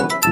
Thank you.